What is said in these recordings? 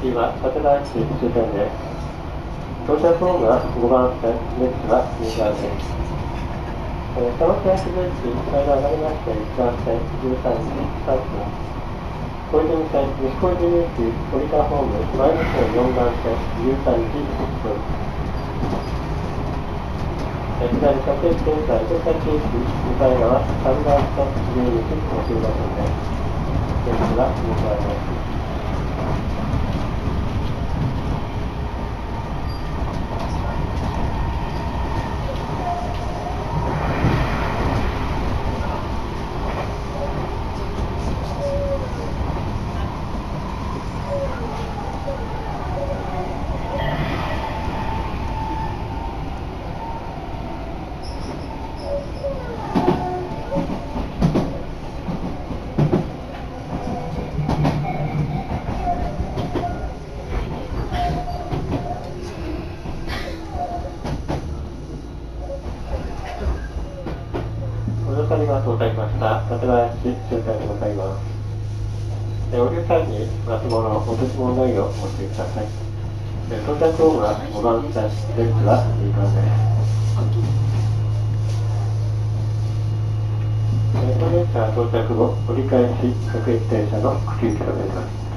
次は館林終点です。到着ホームは5番線、列は右側です。えー、佐野線藤駅、間上がりまして1番線13時3分。小泉線、西小泉駅、折田ホーム、前の線4番線13時1分。えー、左各駅現在、到着駅、向かい側3番線12時50分です。列は右側です。りがとうございました。館林終点でございます。えおり際に松物、お手物のをお持ちください。到着ホームは5番線、レンズは右側です。エレベーター到着後、折り返し各駅停車の口行きとなります。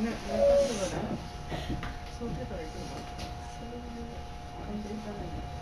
ね、そう出たらいいけど、そういう感じじゃない